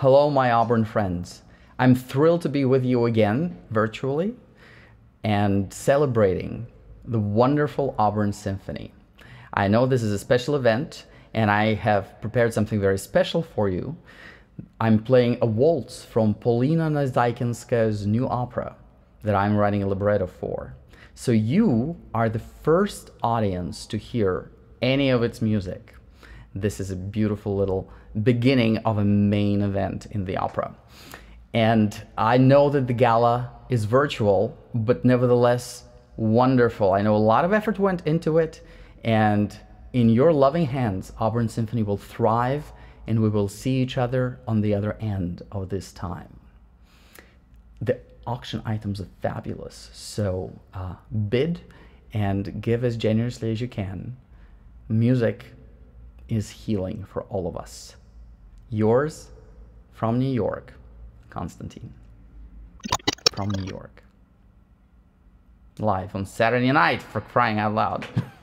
Hello, my Auburn friends. I'm thrilled to be with you again virtually and celebrating the wonderful Auburn Symphony. I know this is a special event and I have prepared something very special for you. I'm playing a waltz from Polina Nazaykinskaya's new opera that I'm writing a libretto for. So you are the first audience to hear any of its music. This is a beautiful little beginning of a main event in the opera. And I know that the gala is virtual, but nevertheless wonderful. I know a lot of effort went into it, and in your loving hands, Auburn Symphony will thrive, and we will see each other on the other end of this time. The auction items are fabulous, so uh, bid and give as generously as you can. Music is healing for all of us. Yours from New York, Konstantin. From New York. Live on Saturday night for crying out loud.